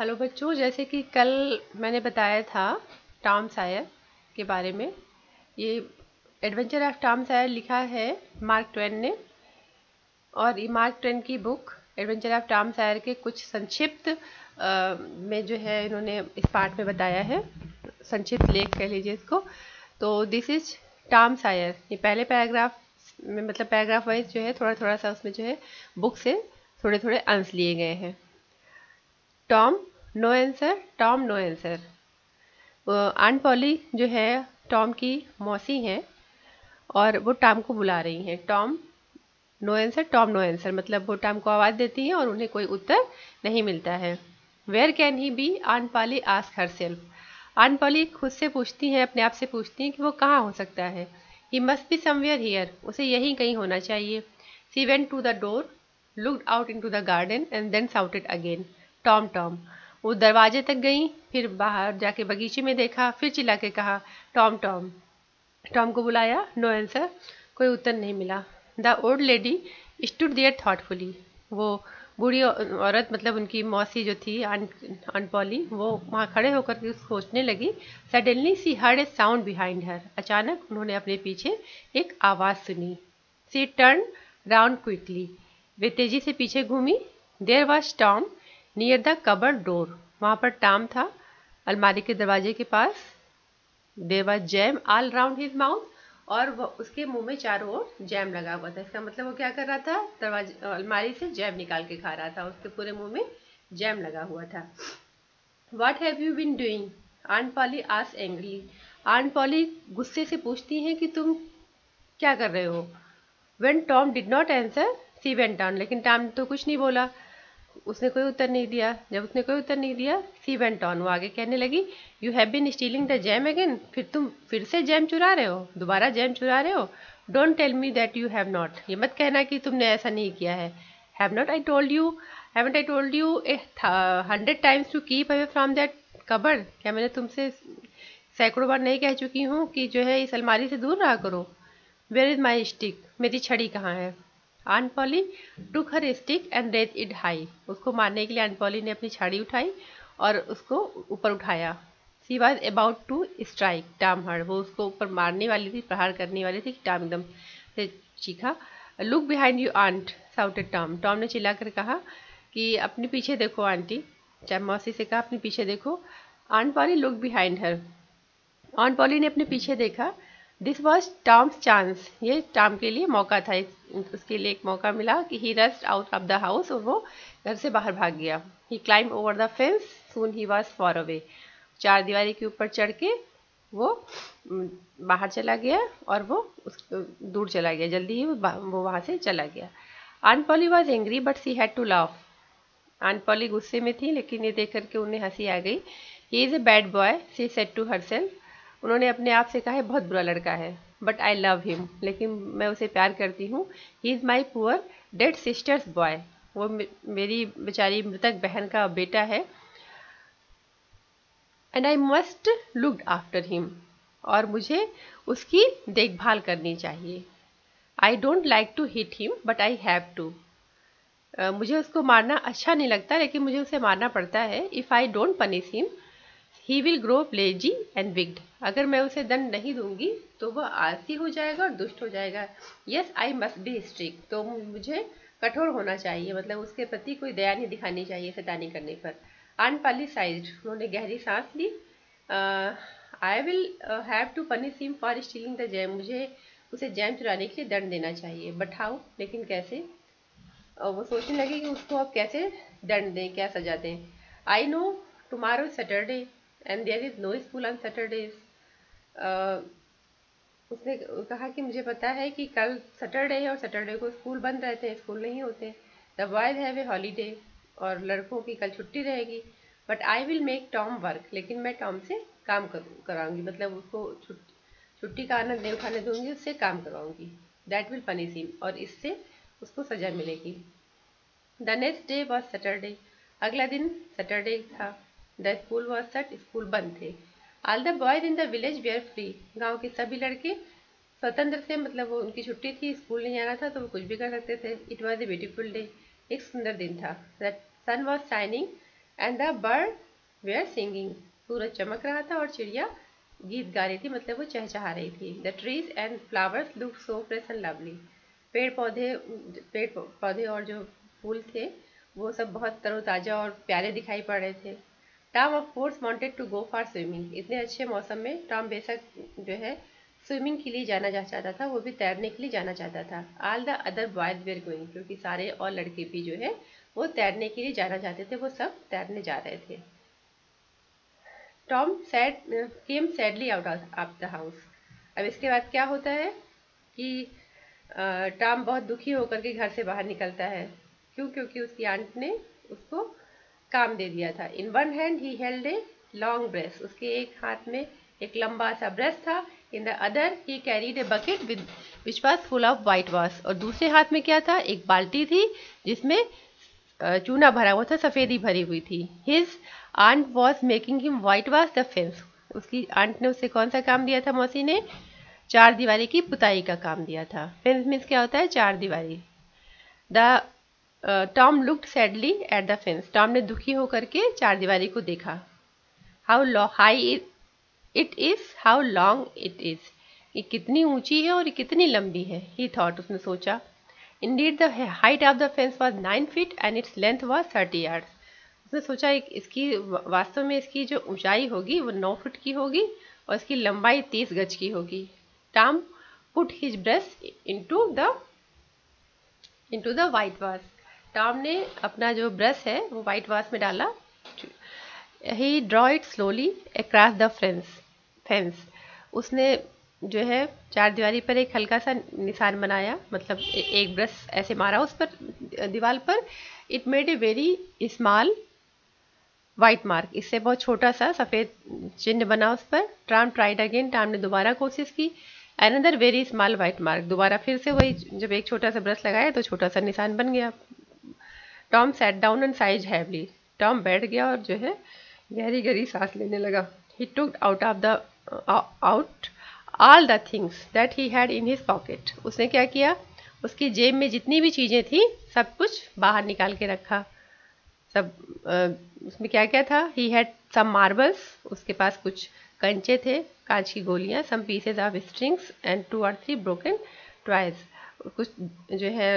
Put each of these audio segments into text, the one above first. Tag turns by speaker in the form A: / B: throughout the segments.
A: Hello बच्चों, जैसे कि कल मैंने बताया था टॉम सायर के बारे में, ये एडवेंचर ऑफ़ टॉम सायर लिखा है मार्क ट्वेन ने, और ये मार्क ट्वेन की book adventure of Tom Sawyer के कुछ संक्षिप्त में जो है इन्होंने इस पार्ट में बताया है, संक्षिप्त लेख कह लीजिए इसको। तो दिस इज़ टॉम सायर, ये पहले पैराग्राफ में मतलब पैराग्राफ वाइज जो है थोड़ा थोड़ा सा उसमें जो है बुक से थोड़े थोड़े अंश लिए गए हैं। Tom no answer, Tom no answer. Aunt Polly जो है, टॉम की मौसी हैं, और वो टॉम को बुला रही हैं। Tom no answer, Tom no answer. मतलब वो टॉम को आवाज़ देती हैं और उन्हें कोई उत्तर नहीं मिलता है। Where can he be aunt Polly ask herself aunt Polly खुद से पूछती हैं, अपने आप से पूछती हैं कि वो कहाँ हो सकता है। He must be somewhere here उसे यहीं कहीं होना चाहिए। She went to the door looked out into the garden and then shouted again Tom Tom. वो दरवाजे तक गई, फिर बाहर जाके बगीचे में देखा, फिर चिल्ला के कहा, टॉम टॉम। टॉम को बुलाया, नो आंसर, कोई उत्तर नहीं मिला। The old lady stood there thoughtfully. वो बूढ़ी औरत मतलब उनकी मौसी जो थी अनपॉली वो वहाँ खड़े होकर के सोचने लगी। Suddenly she heard a sound behind her अचानक उन्होंने अपने पीछे एक आवाज़ सुनी। सी टर्न राउंड क्विकली वे तेज़ी से पीछे घूमी। There was Tom near the cupboard door वहाँ पर टाम था। अलमारी के दरवाजे के पास। देवा jam all round his mouth और उसके मुँह में चारों ओर जैम लगा हुआ था। इसका मतलब वो क्या कर रहा था? दरवाजे, अलमारी से जैम निकाल के खा रहा था। उसके पूरे मुँह में जैम लगा हुआ था। What have you been doing aunt Polly us angrily aunt Polly गुस्से से पूछती हैं कि तुम क्या कर रहे हो? When Tom did not answer she went on लेकिन टॉम तो कुछ नहीं बोला। उसने कोई उत्तर नहीं दिया। जब उसने कोई उत्तर नहीं दिया, सी वेंट ऑन वो आगे कहने लगी you have been stealing the jam again फिर तुम फिर से जैम चुरा रहे हो? दोबारा जैम चुरा रहे हो? Don't tell me that you have not ये मत कहना कि तुमने ऐसा नहीं किया है। Have not I told you haven't I told you a hundred times to keep away from that cupboard क्या मैंने तुमसे सैकड़ों बार नहीं कह चुकी हूँ कि जो है इस अलमारी से दूर रहा करो? वेयर इज़ माई स्टिक मेरी छड़ी कहाँ है? Aunt Polly took her stick and raise it high उसको मारने के लिए अनपॉली ने अपनी छाड़ी उठाई और उसको ऊपर उठाया। She was about to strike Tom her वो उसको ऊपर मारने वाली थी, प्रहार करने वाली थी टाम एकदम से चीखा। Look behind you aunt shouted Tom Tom ने चिल्ला कर कहा कि अपने पीछे देखो आंटी चाहे मौसी से कहा, अपने पीछे देखो। Aunt Polly look behind her aunt Polly ने अपने पीछे देखा दिस वॉज़ टॉम्स चांस ये टॉम के लिए मौका था। उसके लिए एक मौका मिला कि he rushed out of the house और वो घर से बाहर भाग गया। He climbed over the fence soon he was far away चार दीवारी के ऊपर चढ़ के वो बाहर चला गया और वो उस, दूर चला गया। जल्दी ही वो वहाँ से चला गया। Aunt Polly was angry but she had to laugh aunt Polly गुस्से में थी, लेकिन ये देख करके उन्हें हँसी आ गई। He is a bad boy she said to herself उन्होंने अपने आप से कहा है बहुत बुरा लड़का है बट आई लव हिम लेकिन मैं उसे प्यार करती हूँ। He is my poor dead sister's boy वो मेरी बेचारी मृतक बहन का बेटा है। And I must look after him और मुझे उसकी देखभाल करनी चाहिए। I don't like to hit him but I have to मुझे उसको मारना अच्छा नहीं लगता, लेकिन मुझे उसे मारना पड़ता है। If I don't punish him he will grow lazy and wicked अगर मैं उसे दंड नहीं दूँगी तो वह आलसी हो जाएगा और दुष्ट हो जाएगा। Yes I must be strict तो मुझे कठोर होना चाहिए मतलब उसके प्रति कोई दया नहीं दिखानी चाहिए सटानी करने पर। अनपॉलिसाइज उन्होंने गहरी सांस ली। I will have to punish him for stealing the jam मुझे उसे जैम चुराने के लिए दंड देना चाहिए। हाउ लेकिन कैसे? uh, वो सोचने लगे कि उसको अब कैसे दंड दें क्या सजा दें? I know tomorrow Saturday and there is no school on Saturdays उसने कहा कि मुझे पता है कि कल सैटरडे है और सैटरडे को स्कूल बंद रहते हैं स्कूल नहीं होते. The boys have a holiday और लड़कों की कल छुट्टी रहेगी. But I will make Tom work लेकिन मैं टॉम से काम करूँ, कराऊँगी. मतलब उसको छुट्टी का आनंद नहीं उठाने दूँगी, उससे काम करवाऊँगी दैट विल पनिश हिम और इससे उसको सजा मिलेगी. The next day was Saturday अगला दिन सैटरडे था. The school was shut school बंद थे। All the boys in the village were free गाँव के सभी लड़के स्वतंत्र थे मतलब वो उनकी छुट्टी थी स्कूल नहीं आना था तो वो कुछ भी कर सकते थे। It was a beautiful day एक सुंदर दिन था। The sun was shining and the bird were singing सूरज चमक रहा था और चिड़िया गीत गा रही थी मतलब वो चहचहा रही थी। The trees and flowers look so fresh and lovely पेड़ पौधे पेड़ पौधे और जो फूल थे, वो सब बहुत तरोताज़ा और प्यारे दिखाई पड़ रहे थे। Tom of course wanted to go for swimming इतने अच्छे मौसम में टॉम बेशक जो है स्विमिंग के लिए जाना चाहता था, वो भी तैरने के लिए जाना चाहता था। All the other boys were going क्योंकि सारे और लड़के भी जो है, वो तैरने के लिए जाना चाहते थे, वो सब तैरने जा रहे थे। Tom sad came sadly out of the house अब इसके बाद क्या होता है कि टॉम बहुत दुखी होकर के घर से बाहर निकलता है। क्यों? क्योंकि उसकी आंट ने उसको काम दे दिया था। In one hand he held a long brush उसके एक हाथ में एक लंबा सा ब्रश था। In the other he carried a bucket with which was full of whitewash और दूसरे हाथ में क्या था? एक बाल्टी थी, जिसमें चूना भरा हुआ था, सफ़ेदी भरी हुई थी। His aunt was making him whitewash the fence उसकी आंट ने उसे कौन सा काम दिया था? मौसी ने चार दीवारी की पुताई का काम दिया था। फेंस मीन्स क्या होता है? चार दीवारी। The Tom looked sadly at the fence Tom ने दुखी होकर के चार दीवारी को देखा। How high it is how long it is ये कितनी ऊँची है और ये कितनी लंबी है ही थॉट उसने सोचा। Indeed the height of the fence was nine feet and its length was thirty yard उसने सोचा, एक इसकी वास्तव में इसकी जो ऊंचाई होगी, वो नौ फुट की होगी और इसकी लंबाई तीस गज की होगी। Tom put his brush into the into the whitewash Tom जो ब्रश है, वो वाइट वाश में डाला। He draw it slowly across the fence fence उसने जो है, चार दीवारी पर एक हल्का सा निशान बनाया मतलब एक ब्रश ऐसे मारा उस पर, दीवार पर। It made a very small white mark इससे बहुत छोटा सा सफ़ेद चिन्ह बना उस पर। ट्राम ट्राइड अगेन टाम ने दोबारा कोशिश की। Another very small white mark दोबारा फिर से वही, जब एक छोटा सा ब्रश लगाया तो छोटा सा निशान बन गया। Tom sat down and sighs heavily Tom बैठ गया और जो है गहरी गहरी सांस लेने लगा। He took out of the out all the things that he had in his pocket उसने क्या किया? उसकी जेब में जितनी भी चीज़ें थी सब कुछ बाहर निकाल के रखा। सब uh, उसमें क्या क्या था? ही हैड सम मार्बल्स उसके पास कुछ कंचे थे कांच की गोलियाँ some pieces of strings and two और थ्री ब्रोकन ट्वाइज कुछ जो है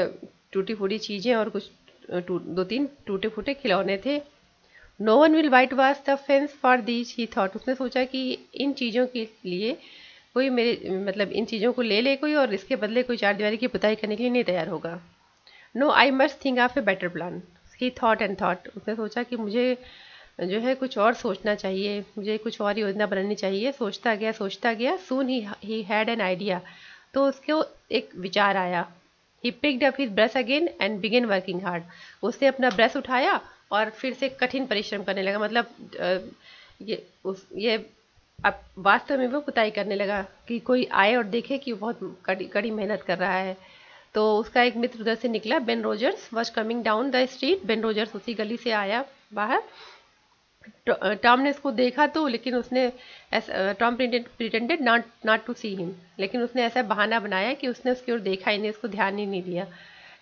A: टूटी फूटी चीज़ें और कुछ दो तीन टूटे फूटे खिलौने थे। No one will whitewash the fence for these he thought उसने सोचा कि इन चीज़ों के लिए कोई मेरे मतलब इन चीज़ों को ले ले कोई और इसके बदले कोई चार दीवारी की पुताई करने के लिए नहीं तैयार होगा। No I must think of a better plan he thought and thought उसने सोचा कि मुझे जो है कुछ और सोचना चाहिए, मुझे कुछ और योजना बनानी चाहिए। सोचता गया सोचता गया soon he had an idea तो उसको एक विचार आया। He picked up his brush again and begin working hard उसने अपना ब्रश उठाया और फिर से कठिन परिश्रम करने लगा। मतलब ये उस, ये अब वास्तव में वो पुताई करने लगा कि कोई आए और देखे कि वो बहुत कड़ी कड़ी मेहनत कर रहा है। तो उसका एक मित्र उधर से निकला Ben Rogers was coming down the street Ben Rogers उसी गली से आया बाहर। टॉम ने इसको देखा तो लेकिन उसने Tom pretended not not to see him लेकिन उसने ऐसा बहाना बनाया कि उसने उसकी ओर देखा ही नहीं उसको ध्यान ही नहीं दिया।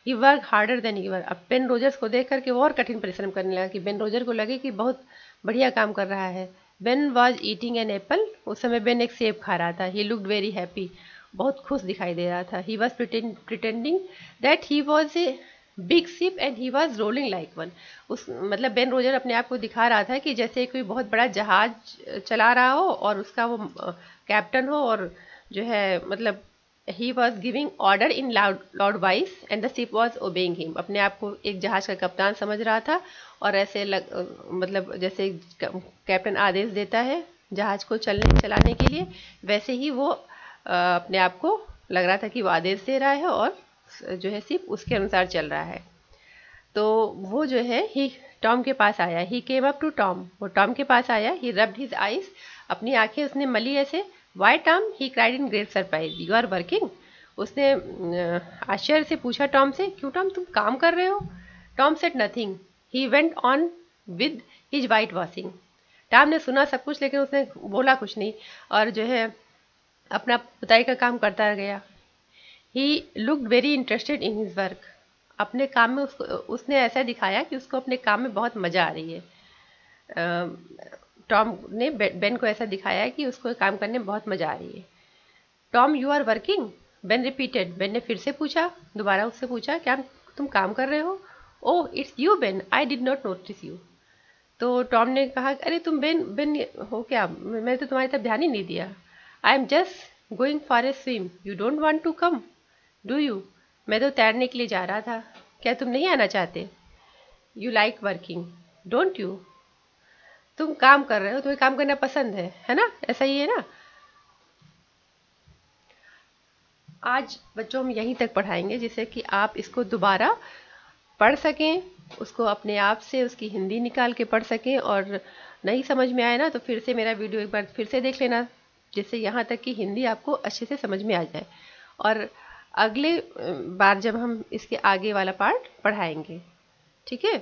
A: He work harder then he work अब बेन रोजर्स को देख करके वो और कठिन परिश्रम करने लगा कि बेन रोजर को लगे कि बहुत बढ़िया काम कर रहा है। Ben was eating an apple उस समय बेन एक सेब खा रहा था। ही लुकड वेरी हैप्पी बहुत खुश दिखाई दे रहा था। He was pretending that he was a big ship and he was rolling like one. उस मतलब बेन रोजर अपने आप को दिखा रहा था कि जैसे कोई बहुत बड़ा जहाज़ चला रहा हो और उसका वो कैप्टन हो और जो है मतलब he was giving order in loud loud voice and the ship was obeying him अपने आप को एक जहाज़ का कप्तान समझ रहा था और ऐसे लग, मतलब जैसे कैप्टन आदेश देता है जहाज़ को चलने चलाने के लिए वैसे ही वो अपने आप को लग रहा था कि वो आदेश दे रहा है और जो है सिर्फ़ उसके अनुसार चल रहा है। तो वो जो है ही टॉम के पास आया। He came up to Tom वो टॉम के पास आया। ही रब्ड हिज आइस अपनी आँखें उसने मली ऐसे। Why Tom he cried in great surprise you are working उसने आश्चर्य से पूछा टॉम से, क्यों टॉम तुम काम कर रहे हो? Tom said nothing he went on with his whitewashing Tom ने सुना सब कुछ, लेकिन उसने बोला कुछ नहीं। और जो है, अपना पुताई का काम करता गया। He looked very interested in his work अपने काम में उसको, उसने ऐसा दिखाया कि उसको अपने काम में बहुत मज़ा आ रही है। टॉम ने बेन को ऐसा दिखाया कि उसको काम करने में बहुत मज़ा आ रही है। Tom you are working Ben repeated Ben ने फिर से पूछा, दोबारा उससे पूछा, क्या तुम काम कर रहे हो? ओह it's you Ben. I did not notice you तो टॉम ने कहा, अरे, तुम बेन बेन हो क्या? मैंने तो तुम्हारी तरफ़ ध्यान ही नहीं दिया। I am just going for a swim you don't want to come do you मैं तो तैरने के लिए जा रहा था। क्या तुम नहीं आना चाहते? You like working don't you तुम काम कर रहे हो, तुम्हें काम करना पसंद है है ना? ऐसा ही है ना? आज बच्चों हम यहीं तक पढ़ाएँगे, जिससे कि आप इसको दोबारा पढ़ सकें, उसको अपने आप से, उसकी हिंदी निकाल के पढ़ सकें, और नहीं समझ में आए ना तो फिर से मेरा वीडियो एक बार फिर से देख लेना, जिससे यहाँ तक कि हिंदी आपको अच्छे से समझ में आ जाए। और अगले बार जब हम इसके आगे वाला पार्ट पढ़ाएँगे ठीक है?